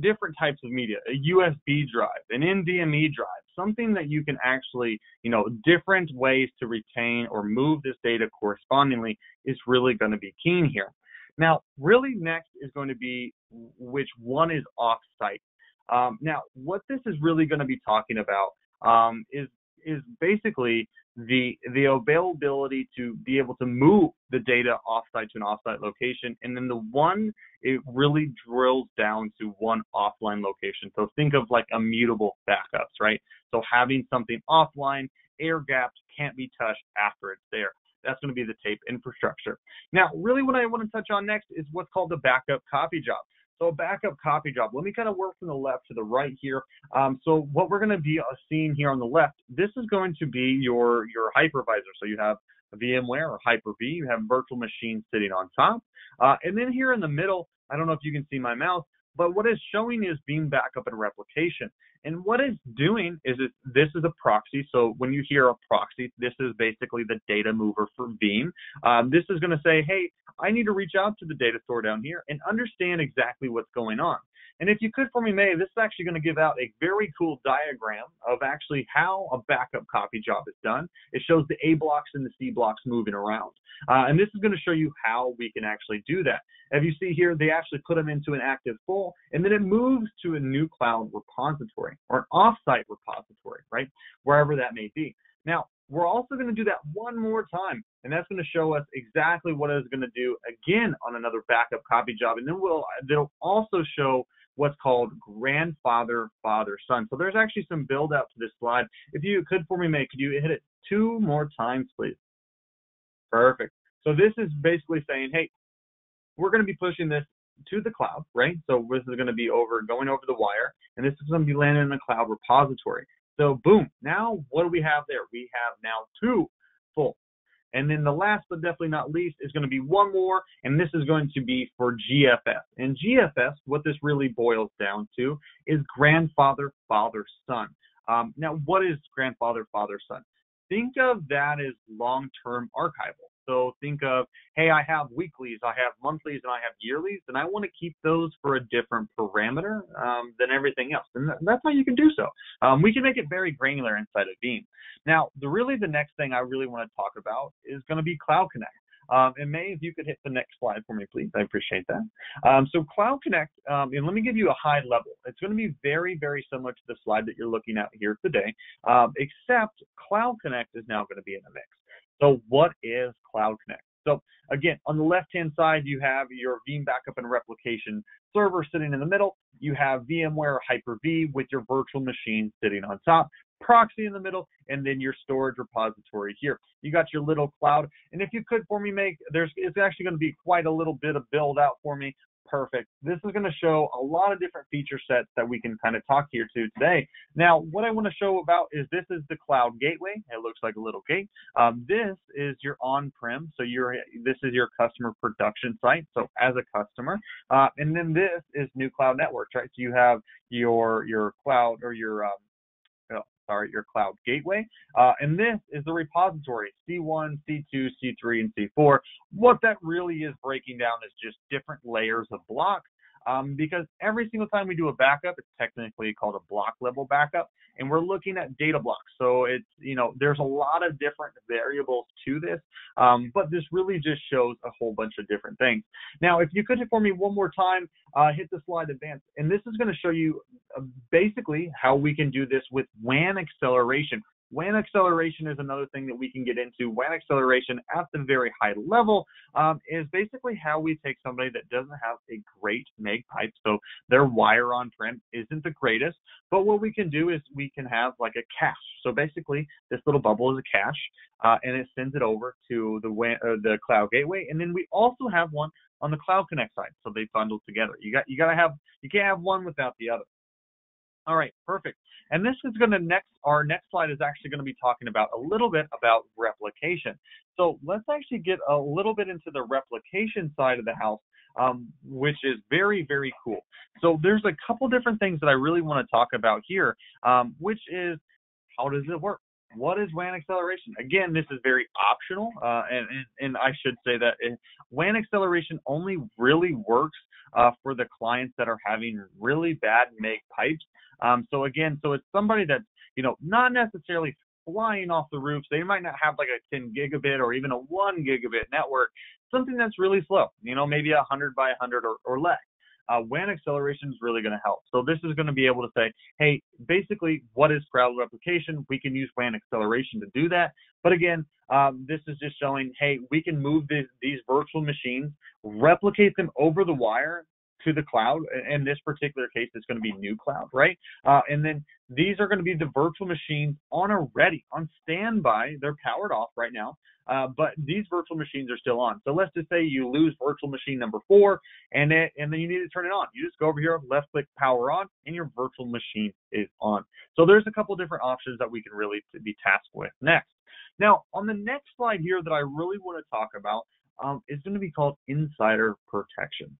different types of media, a USB drive, an NVMe drive, something that you can actually, you know, different ways to retain or move this data correspondingly is really going to be keen here. Now, really next is going to be which one is off-site. Um, now, what this is really going to be talking about um, is is basically the the availability to be able to move the data offsite to an offsite location and then the one it really drills down to one offline location. So think of like immutable backups right? So having something offline air gaps can't be touched after it's there. That's going to be the tape infrastructure. Now really what i want to touch on next is what's called the backup copy job so a backup copy job. Let me kind of work from the left to the right here. Um, so what we're going to be uh, seeing here on the left, this is going to be your your hypervisor. So you have VMware or Hyper-V. You have virtual machines sitting on top. Uh, and then here in the middle, I don't know if you can see my mouse, but what it's showing is Veeam backup and replication. And what it's doing is it, this is a proxy. So when you hear a proxy, this is basically the data mover for Veeam. Um, this is going to say, hey, I need to reach out to the data store down here and understand exactly what's going on. And if you could for me, May, this is actually going to give out a very cool diagram of actually how a backup copy job is done. It shows the A blocks and the C blocks moving around. Uh, and this is going to show you how we can actually do that. As you see here, they actually put them into an active full, and then it moves to a new cloud repository or an offsite repository, right? Wherever that may be. Now, we're also going to do that one more time, and that's going to show us exactly what it's going to do again on another backup copy job, and then we'll it'll also show what's called grandfather, father, son. So there's actually some build out to this slide. If you could for me, May, could you hit it two more times, please? Perfect. So this is basically saying, hey, we're going to be pushing this to the cloud, right? So this is going to be over going over the wire, and this is going to be landing in the cloud repository. So boom, now what do we have there? We have now two full. And then the last but definitely not least is going to be one more, and this is going to be for GFS. And GFS, what this really boils down to is grandfather, father, son. Um, now, what is grandfather, father, son? Think of that as long-term archival. So think of, hey, I have weeklies, I have monthlies, and I have yearlies, and I want to keep those for a different parameter um, than everything else. And that's how you can do so. Um, we can make it very granular inside of Veeam. Now, the really the next thing I really want to talk about is going to be Cloud Connect. Um, and May, if you could hit the next slide for me, please. I appreciate that. Um, so Cloud Connect, um, and let me give you a high level. It's going to be very, very similar to the slide that you're looking at here today, um, except Cloud Connect is now going to be in the mix. So what is Cloud Connect? So again, on the left-hand side, you have your Veeam backup and replication server sitting in the middle. You have VMware Hyper-V with your virtual machine sitting on top, proxy in the middle, and then your storage repository here. You got your little cloud. And if you could for me May, there's it's actually going to be quite a little bit of build out for me perfect. This is going to show a lot of different feature sets that we can kind of talk here to today. Now, what I want to show about is this is the cloud gateway. It looks like a little gate. Um, this is your on-prem, so you're this is your customer production site. So as a customer, uh, and then this is NewCloud Networks, right? So you have your your cloud or your um, sorry, your cloud gateway. Uh, and this is the repository, C1, C2, C3, and C4. What that really is breaking down is just different layers of blocks um, because every single time we do a backup, it's technically called a block level backup, and we're looking at data blocks. So it's you know there's a lot of different variables to this, um, but this really just shows a whole bunch of different things. Now, if you could for me one more time, uh, hit the slide advance, and this is going to show you uh, basically how we can do this with WAN acceleration. WAN acceleration is another thing that we can get into. WAN acceleration at the very high level um, is basically how we take somebody that doesn't have a great MAG pipe, so their wire on-prem isn't the greatest, but what we can do is we can have like a cache. So basically, this little bubble is a cache, uh, and it sends it over to the WAN, uh, the cloud gateway, and then we also have one on the Cloud Connect side. So they bundle together. You got you got to have you can't have one without the other. All right, perfect. And this is going to next, our next slide is actually going to be talking about a little bit about replication. So let's actually get a little bit into the replication side of the house, um, which is very, very cool. So there's a couple different things that I really want to talk about here, um, which is how does it work? What is WAN acceleration? Again, this is very optional, uh, and, and, and, I should say that WAN acceleration only really works uh, for the clients that are having really bad make pipes. Um, so again, so it's somebody that's you know not necessarily flying off the roofs. They might not have like a 10 gigabit or even a one gigabit network, something that's really slow. You know, maybe a 100 by 100 or, or less uh, WAN acceleration is really going to help. So this is going to be able to say, hey, basically, what is cloud replication? We can use WAN acceleration to do that. But again, um, this is just showing, hey, we can move these virtual machines, replicate them over the wire to the cloud. In this particular case, it's going to be NewCloud, right? Uh, and then these are going to be the virtual machines on a ready, on standby. They're powered off right now. Uh, but these virtual machines are still on. So let's just say you lose virtual machine number four, and it, and then you need to turn it on. You just go over here, left click power on, and your virtual machine is on. So there's a couple different options that we can really be tasked with next. Now on the next slide here that I really want to talk about um, is going to be called insider protection.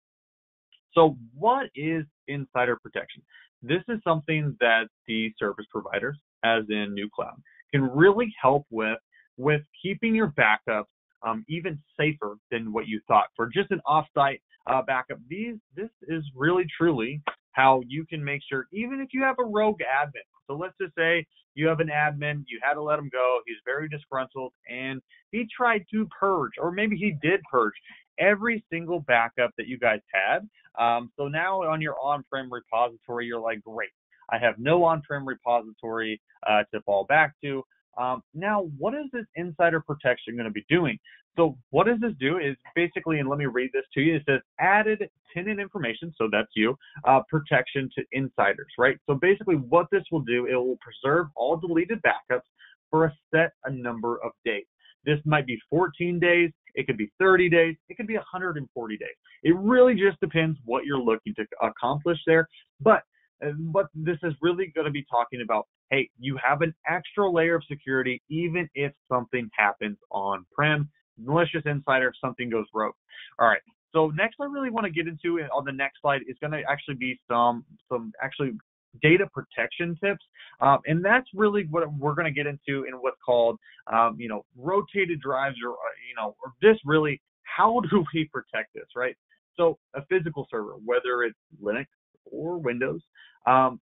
So what is insider protection? This is something that the service providers, as in NewCloud, can really help with with keeping your backups um, even safer than what you thought. For just an offsite uh, backup, these this is really truly how you can make sure, even if you have a rogue admin. So let's just say you have an admin, you had to let him go, he's very disgruntled, and he tried to purge, or maybe he did purge every single backup that you guys had. Um, so now on your on-prem repository, you're like, great, I have no on-prem repository uh, to fall back to. Um, now, what is this insider protection going to be doing? So what does this do is basically, and let me read this to you. It says added tenant information, so that's you, uh, protection to insiders, right? So basically what this will do, it will preserve all deleted backups for a set a number of days. This might be 14 days, it could be 30 days, it could be 140 days. It really just depends what you're looking to accomplish there. But uh, but this is really going to be talking about hey, you have an extra layer of security even if something happens on prem, malicious insider, if something goes rogue. All right. So next, I really want to get into uh, on the next slide is going to actually be some some actually data protection tips, um, and that's really what we're going to get into in what's called um, you know rotated drives or uh, you know or this really how <laughs> do we protect this right? So a physical server, whether it's Linux or Windows, um,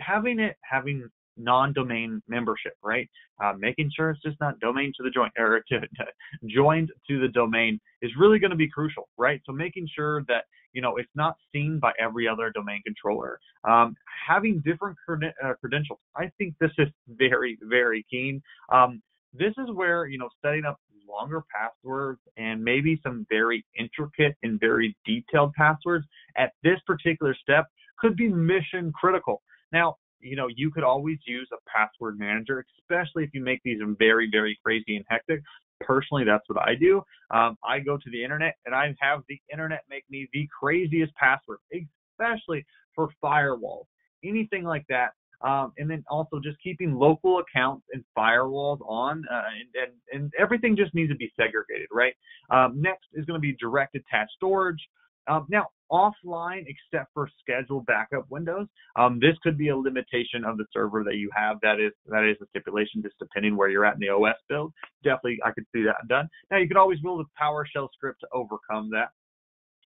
having it having non-domain membership, right? Uh, making sure it's just not domain to the joint or to, to, joined to the domain is really going to be crucial, right? So making sure that you know it's not seen by every other domain controller. Um, having different creden- uh, credentials, I think this is very very keen. Um, this is where you know setting up longer passwords and maybe some very intricate and very detailed passwords at this particular step could be mission critical. Now, you know, you could always use a password manager, especially if you make these very, very crazy and hectic. Personally, that's what I do. Um, I go to the internet and I have the internet make me the craziest password, especially for firewalls, anything like that. Um, and then also just keeping local accounts and firewalls on, uh, and, and, and everything just needs to be segregated, right? Um, next is going to be direct attached storage. Um, now, offline, except for scheduled backup windows, um, this could be a limitation of the server that you have. That is that is a stipulation, just depending where you're at in the OS build. Definitely, I could see that done. Now, you could always build a PowerShell script to overcome that.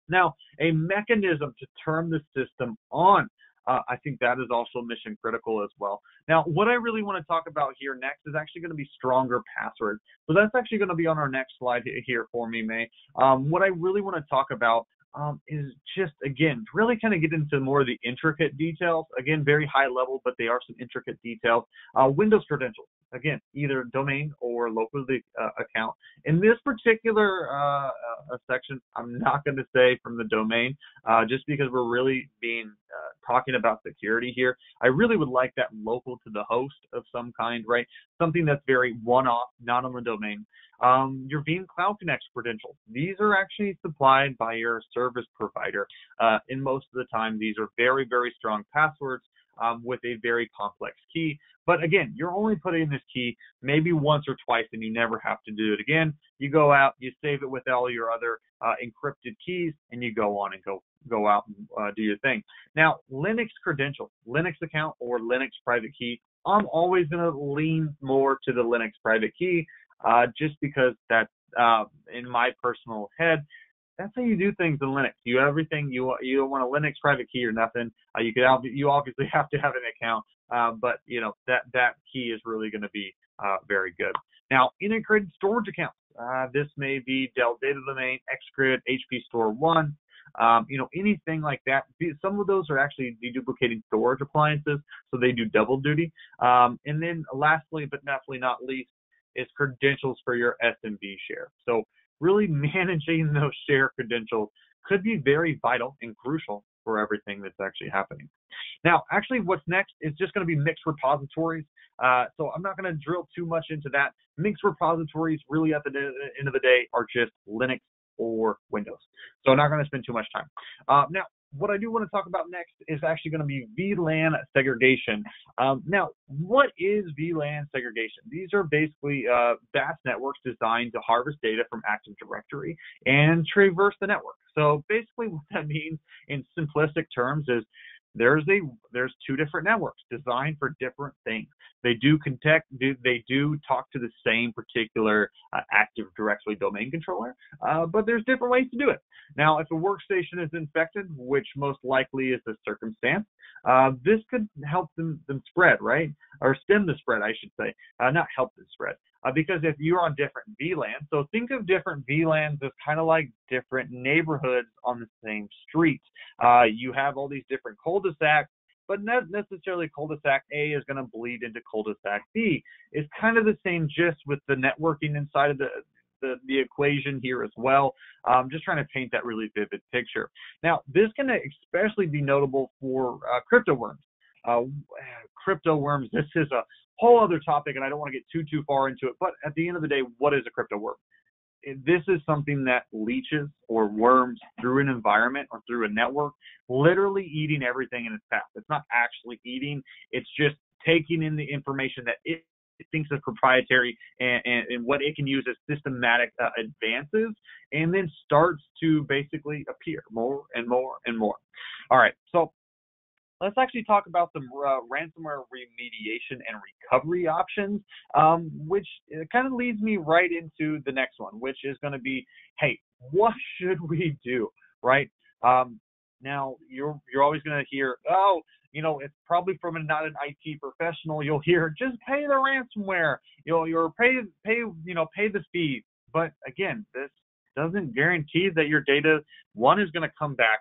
Now, a mechanism to turn the system on. Uh, I think that is also mission critical as well. Now, what I really want to talk about here next is actually going to be stronger passwords. So that's actually going to be on our next slide here for me, May. Um, what I really want to talk about um, is just again really kind of get into more of the intricate details. Again, very high level, but they are some intricate details. Uh, Windows credentials. Again, either domain or local uh, account. In this particular uh, section, I'm not going to say from the domain, uh, just because we're really being uh, talking about security here. I really would like that local to the host of some kind, right? Something that's very one-off, not on the domain. Um, your Veeam Cloud Connect credentials. These are actually supplied by your service provider. Uh, most of the time, these are very, very strong passwords um, with a very complex key. But again, you're only putting in this key maybe once or twice and you never have to do it again. You go out, you save it with all your other uh, encrypted keys, and you go on and go go out and uh, do your thing. Now, Linux credentials, Linux account or Linux private key, I'm always going to lean more to the Linux private key uh, just because that's uh, in my personal head that's how you do things in Linux. You have everything you you don't want a Linux private key or nothing. Uh, you could you obviously <laughs> have to have an account, uh, but you know that that key is really going to be uh, very good. Now, integrated storage accounts. Uh, this may be Dell Data Domain, ExaGrid, HP StoreOnce. Um, you know anything like that. Some of those are actually deduplicating storage appliances, so they do double duty. Um, and then lastly, but definitely not least, is credentials for your SMB share. So really <laughs> managing those share credentials could be very vital and crucial for everything that's actually happening. Now, actually, what's next is just going to be mixed repositories. Uh, so I'm not going to drill too much into that. Mixed repositories, really, at the end of the day, are just Linux or Windows. So I'm not going to spend too much time. Uh, now, what I do want to talk about next is actually going to be VLAN segregation. Um, now, what is VLAN segregation? These are basically uh, vast networks designed to harvest data from Active Directory and traverse the network. So basically, <laughs> what that means in simplistic terms is there's a there's two different networks designed for different things. They do contact do, they do talk to the same particular uh, Active Directory domain controller, uh, but there's different ways to do it. Now, if a workstation is infected, which most likely is the circumstance, uh, this could help them, them spread, right? Or stem the spread, I should say, uh, not help the spread. Uh, because if you're on different VLANs, so think of different VLANs as kind of like different neighborhoods on the same street. Uh, you have all these different cul-de-sacs, but not necessarily cul-de-sac A is going to bleed into cul-de-sac B. It's kind of the same gist with the networking inside of the the, the equation here as well. Um, just trying to paint that really vivid picture. Now, this can especially be notable for uh, crypto worms. Uh, crypto worms, <laughs> this is a whole other topic, and I don't want to get too too far into it. But at the end of the day, what is a crypto worm? This is something that leeches or worms through an environment or through a network, literally eating everything in its path. It's not actually eating; it's just taking in the information that it thinks is proprietary and, and, and, what it can use as systematic uh, advances, and then starts to basically appear more and more and more. All right, so let's actually talk about some uh, ransomware remediation and recovery options, um, which uh, kind of leads me right into the next one, which is going to be, hey, what <laughs> should we do, right? Um, now you're you're always going to hear, oh, you know, it's probably from a, not an IT professional. You'll hear, just pay the ransomware. You'll you'll pay pay you know pay the fee. But again, this doesn't guarantee that your data one is going to come back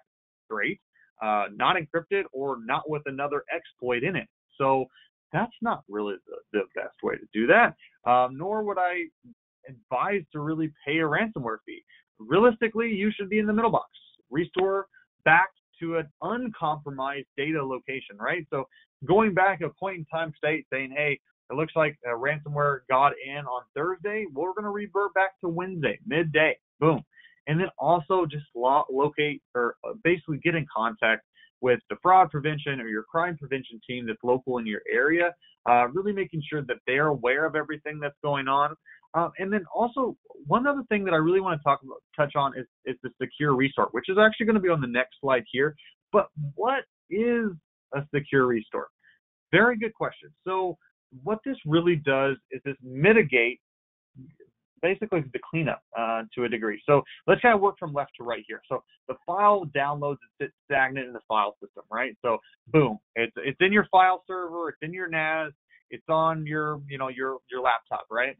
great uh, not encrypted or not with another exploit in it. So that's not really the, the best way to do that. Um, nor would I advise to really pay a ransomware fee. Realistically, you should be in the middle box. Restore back to an uncompromised data location, right? So going back a point in time state saying, hey, it looks like ransomware got in on Thursday. We're going to revert back to Wednesday, midday. Boom and then also just lo- locate or uh, basically get in contact with the fraud prevention or your crime prevention team that's local in your area, uh, really making sure that they're aware of everything that's going on. Uh, and then also one other thing that I really want to talk about, touch on is, is the secure restart, which is actually going to be on the next slide here. But what is a secure restart? Very good question. So what this really does is this mitigate basically the cleanup uh, to a degree. So let's kind of work from left to right here. So the file downloads and sits stagnant in the file system, right? So boom, it's it's in your file server, it's in your NAS, it's on your you know your your laptop, right?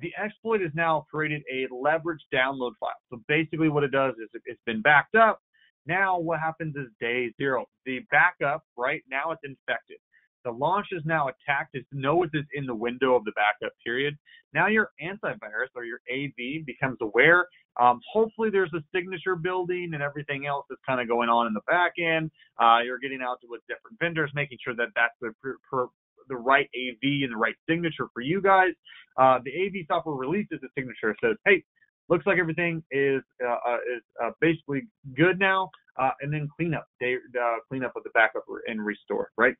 The exploit has now created a leveraged download file. So basically, what it does is it's been backed up. Now what happens is day zero. The backup, right now, it's infected. The launch is now attacked. It knows it's in the window of the backup period. Now your antivirus or your AV becomes aware. Um, hopefully there's a signature building and everything else that's kind of going on in the back end. Uh, you're getting out with different vendors, making sure that that's the per, the right AV and the right signature for you guys. Uh, the AV software releases the signature, says, hey, looks like everything is uh, uh, is uh, basically good now, uh, and then cleanup, day, uh, cleanup of the backup and restore, right?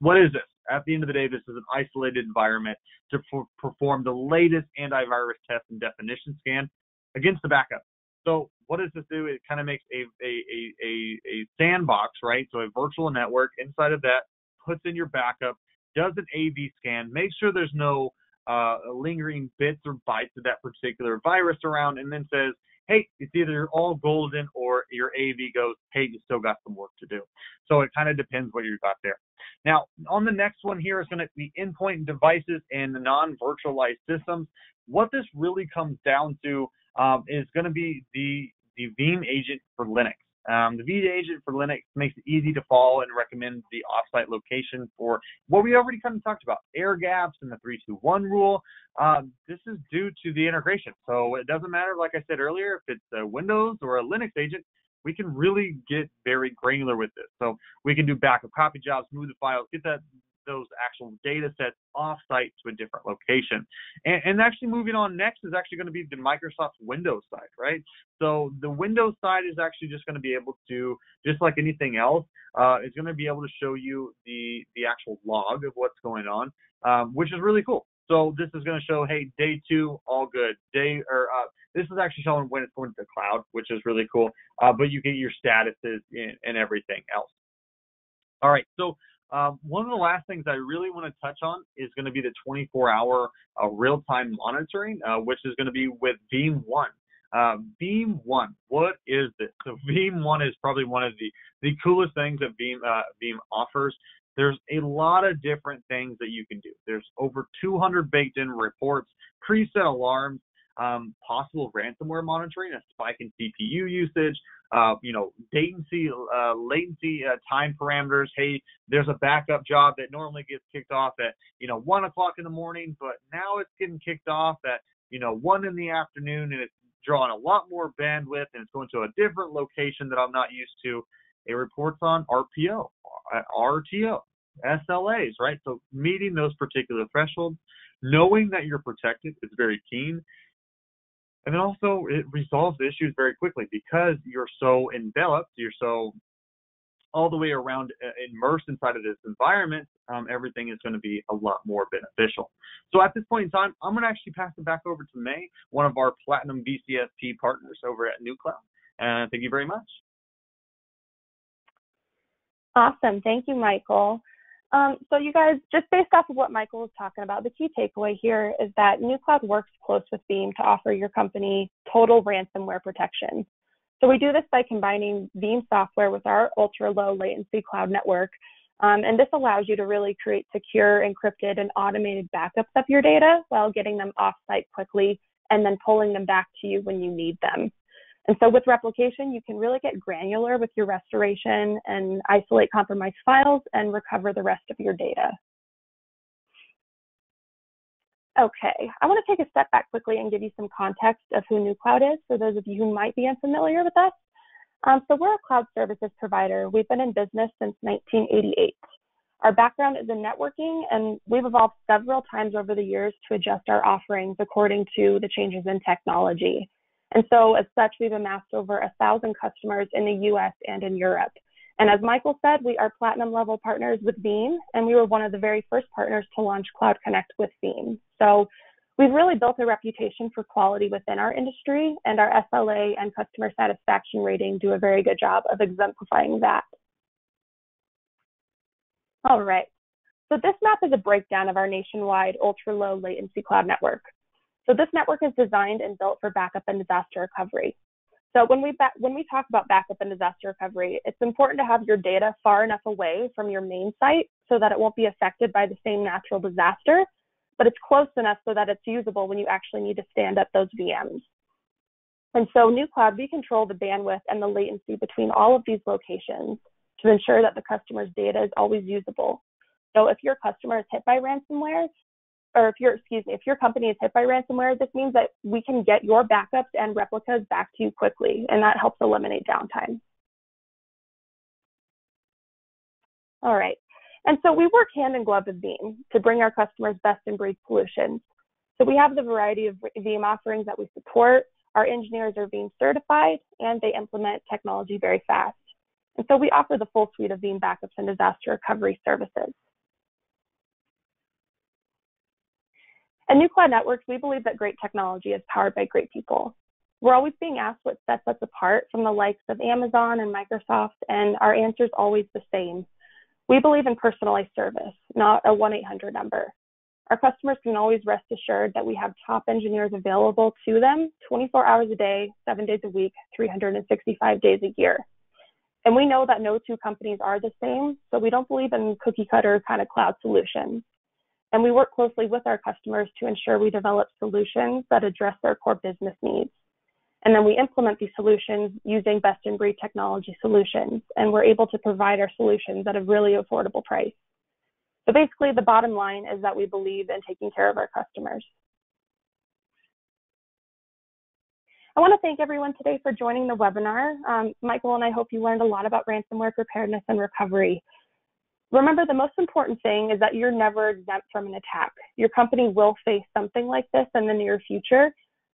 What is this? At the end of the day, this is an isolated environment to perform the latest antivirus test and definition scan against the backup. So what does this do? It kind of makes a, a, a, a, a sandbox, right? So a virtual network inside of that puts in your backup, does an AV scan, make sure there's no uh, lingering bits or bytes of that particular virus around, and then says, hey, it's either you're all golden or your AV goes, hey, you still got some work to do. So it kind of depends what you got there. Now, on the next one here is going to be endpoint devices and the non-virtualized systems. What this really comes down to um, is going to be the the Veeam agent for Linux. Um, the Veeam agent for Linux makes it easy to follow and recommend the offsite location for what we already kind of talked about, air gaps and the 321 rule. Um, this is due to the integration. So it doesn't matter, like I said earlier, if it's a Windows or a Linux agent, we can really get very granular with this. So we can do backup copy jobs, move the files, get that those actual data sets off-site to a different location. And, and, actually moving on next is actually going to be the Microsoft Windows side, right? So the Windows side is actually just going to be able to, just like anything else, uh, is going to be able to show you the the actual log of what's going on, um, which is really cool. So this is going to show, hey, day two, all good. Day or uh, this is actually showing when it's going to the cloud, which is really cool. Uh, but you get your statuses and, and everything else. All right, so um, one of the last things I really want to touch on is going to be the 24-hour uh, real-time monitoring, uh, which is going to be with Veeam One. Uh, Veeam One, what is this? So <laughs> Veeam One is probably one of the the coolest things that Beam uh, Veeam offers. There's a lot of different things that you can do. There's over 200 baked-in reports, preset alarms, um, possible ransomware monitoring, a spike in CPU usage, uh, you know, latency, uh, latency uh, time parameters. Hey, there's a backup job that normally gets kicked off at, you know, one o'clock in the morning, but now it's getting kicked off at, you know, one in the afternoon, and it's drawing a lot more bandwidth, and it's going to a different location that I'm not used to. It reports on RPO, uh, RTO, SLAs, right? So meeting those particular thresholds, knowing that you're protected is very keen. And then also it resolves the issues very quickly because you're so enveloped, you're so all the way around uh, immersed inside of this environment, um, everything is going to be a lot more beneficial. So at this point in time, I'm going to actually pass it back over to May, one of our Platinum VCSP partners over at NewCloud. And thank you very much. Awesome. Thank you, Michael. Um, so you guys, just based off of what Michael was talking about, the key takeaway here is that NewCloud works close with Veeam to offer your company total ransomware protection. So we do this by combining Veeam software with our ultra low latency cloud network. Um, and this allows you to really create secure, encrypted, and automated backups of your data while getting them offsite quickly and then pulling them back to you when you need them. And so with replication, you can really get granular with your restoration and isolate compromised files and recover the rest of your data. Okay, I want to take a step back quickly and give you some context of who NewCloud is for those of you who might be unfamiliar with us. Um, so we're a cloud services provider. We've been in business since 1988. Our background is in networking, and we've evolved several times over the years to adjust our offerings according to the changes in technology. And so, as such, we've amassed over a thousand customers in the US and in Europe. And as Michael said, we are platinum level partners with Veeam, and we were one of the very first partners to launch Cloud Connect with Veeam. So we've really built a reputation for quality within our industry, and our SLA and customer satisfaction rating do a very good job of exemplifying that. All right. So this map is a breakdown of our nationwide ultra low latency cloud network. So this network is designed and built for backup and disaster recovery. So when we when we talk about backup and disaster recovery, it's important to have your data far enough away from your main site so that it won't be affected by the same natural disaster, but it's close enough so that it's usable when you actually need to stand up those VMs. And so NewCloud, we control the bandwidth and the latency between all of these locations to ensure that the customer's data is always usable. So if your customer is hit by ransomware, or if your excuse me, if your company is hit by ransomware, this means that we can get your backups and replicas back to you quickly, and that helps eliminate downtime. All right. And so we work hand in glove with Veeam to bring our customers best in breed solutions. So we have the variety of Veeam offerings that we support. Our engineers are Veeam certified and they implement technology very fast. And so we offer the full suite of Veeam backups and disaster recovery services. At Cloud Networks, we believe that great technology is powered by great people. We're always being asked what sets us apart from the likes of Amazon and Microsoft, and our answer is always the same. We believe in personalized service, not a 1 800 number. Our customers can always rest assured that we have top engineers available to them 24 hours a day, seven days a week, 365 days a year. And we know that no two companies are the same, so we don't believe in cookie cutter kind of cloud solutions. And we work closely with our customers to ensure we develop solutions that address their core business needs. And then we implement these solutions using best in breed technology solutions. And we're able to provide our solutions at a really affordable price. So basically, the bottom line is that we believe in taking care of our customers. I want to thank everyone today for joining the webinar. Um, Michael and I hope you learned a lot about ransomware preparedness and recovery. Remember, the most important thing is that you're never exempt from an attack. Your company will face something like this in the near future,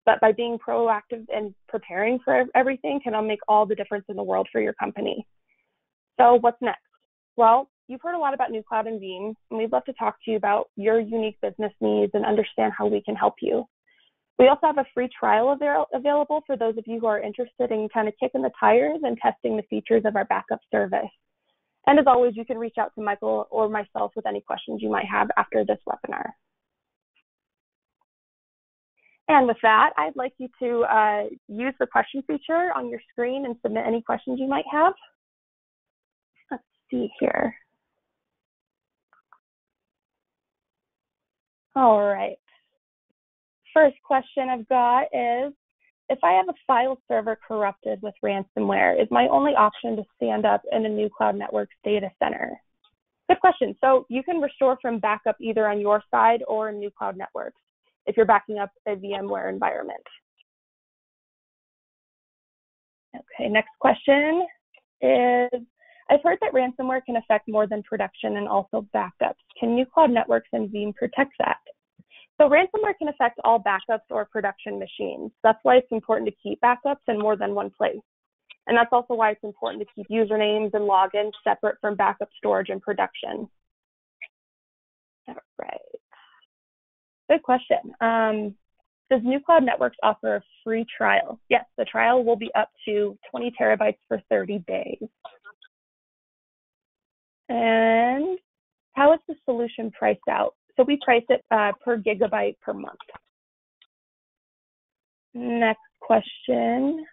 but by being proactive and preparing for everything can make all the difference in the world for your company. So, what's next? Well, you've heard a lot about NewCloud and Veeam, and we'd love to talk to you about your unique business needs and understand how we can help you. We also have a free trial avail- available for those of you who are interested in kind of kicking the tires and testing the features of our backup service. And as always, you can reach out to Michael or myself with any questions you might have after this webinar. And with that, I'd like you to uh, use the question feature on your screen and submit any questions you might have. Let's see here. All right. First question I've got is, if I have a file server corrupted with ransomware, is my only option to stand up in a NewCloud Networks data center? Good question. So you can restore from backup either on your side or in NewCloud Networks if you're backing up a VMware environment. Okay, next question is, I've heard that ransomware can affect more than production and also backups. Can NewCloud Networks and Veeam protect that? So ransomware can affect all backups or production machines. That's why it's important to keep backups in more than one place. And that's also why it's important to keep usernames and logins separate from backup storage and production. All right. Good question. Um, does NewCloud Networks offer a free trial? Yes, the trial will be up to 20 terabytes for 30 days. And how is the solution priced out? So we price it uh, per gigabyte per month. Next question.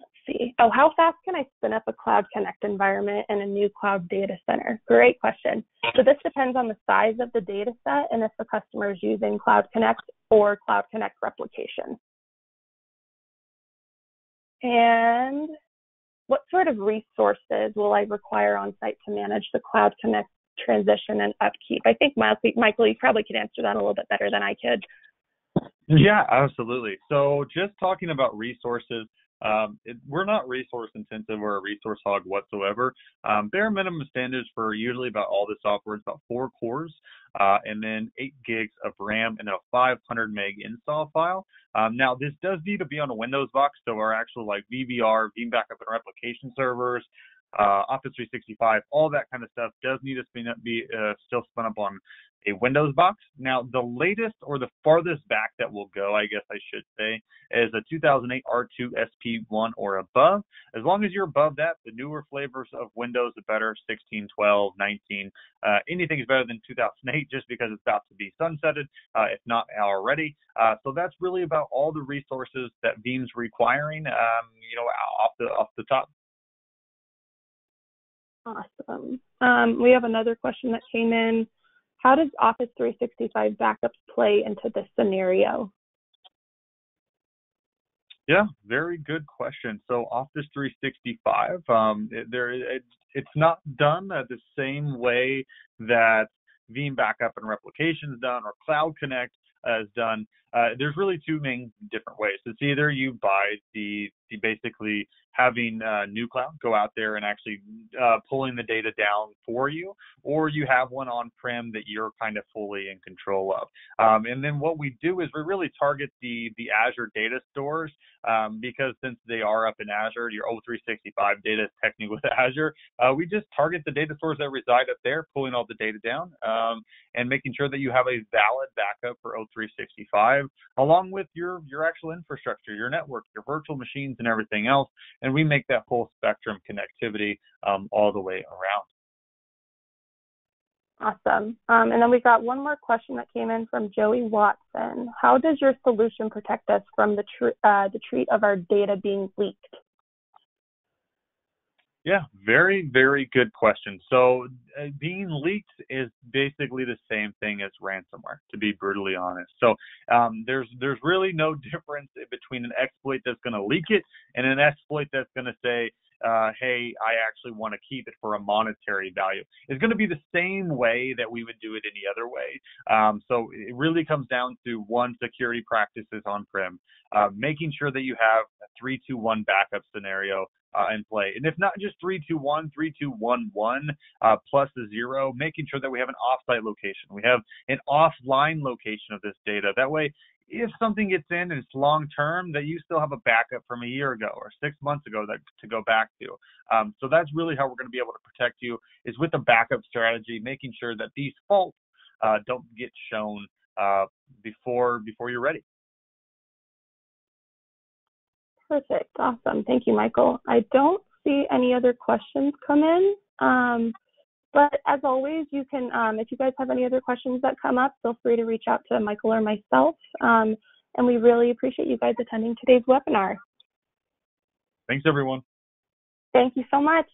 Let's see. Oh, how fast can I spin up a Cloud Connect environment in a NewCloud data center? Great question. So this depends on the size of the data set and if the customer is using Cloud Connect or Cloud Connect replication. And what sort of resources will I require on site to manage the Cloud Connect transition and upkeep? I think Michael, you probably could answer that a little bit better than I could. Yeah, absolutely. So just talking about resources, um, it, we're not resource intensive or a resource hog whatsoever. Um, bare minimum standards for usually about all the software is about four cores, uh, and then eight gigs of RAM and a 500 meg install file. Um, now this does need to be on a Windows box, so our actual like VBR, Veeam Backup and Replication servers, uh, Office 365, all that kind of stuff does need to spin up, be uh, still spun up on a Windows box. Now, the latest or the farthest back that will go, I guess I should say, is a 2008 R2 SP1 or above. As long as you're above that, the newer flavors of Windows are better 16, 12, 19. Uh, anything is better than 2008 just because it's about to be sunsetted, uh, if not already. Uh, so that's really about all the resources that Veeam's requiring, um, you know, off the off the top. Awesome. Um, we have another question that came in. How does Office 365 backups play into this scenario? Yeah, very good question. So Office 365, um, it, there it, it's not done uh, the same way that Veeam backup and replication is done or Cloud Connect uh, is done. Uh, there's really two main different ways. It's either you buy the, the basically having uh, NewCloud go out there and actually uh, pulling the data down for you, or you have one on-prem that you're kind of fully in control of. Um, and then what we do is we really target the the Azure data stores um, because since they are up in Azure, your O365 data is technically with <laughs> Azure. Uh, we just target the data stores that reside up there, pulling all the data down, um, and making sure that you have a valid backup for O365 along with your your actual infrastructure, your network, your virtual machines, and everything else. And we make that full spectrum connectivity um, all the way around. Awesome. Um, and then we got one more question that came in from Joey Watson. How does your solution protect us from the, tr- uh, the treat of our data being leaked? Yeah, very, very good question. So, uh, being leaked is basically the same thing as ransomware, to be brutally honest. So, um, there's there's really no <laughs> difference between an exploit that's going to leak it and an exploit that's going to say, uh, hey, I actually want to keep it for a monetary value. It's going to be the same way that we would do it any other way. Um, so it really comes down to one security practices on prem, uh, making sure that you have a three, two, one backup scenario uh, in play. And if not just 321, 3211 uh, plus a zero, making sure that we have an offsite location. We have an offline location of this data. That way, if something gets in and it's long term, that you still have a backup from a year ago or six months ago that to go back to. Um, so that's really how we're going to be able to protect you is with a backup strategy, making sure that these faults uh, don't get shown uh, before before you're ready. Perfect. Awesome. Thank you, Michael. I don't see any other questions come in. Um, but as always, you can, um, if you guys have any other questions that come up, feel free to reach out to Michael or myself. Um, and we really appreciate you guys attending today's webinar. Thanks, everyone. Thank you so much.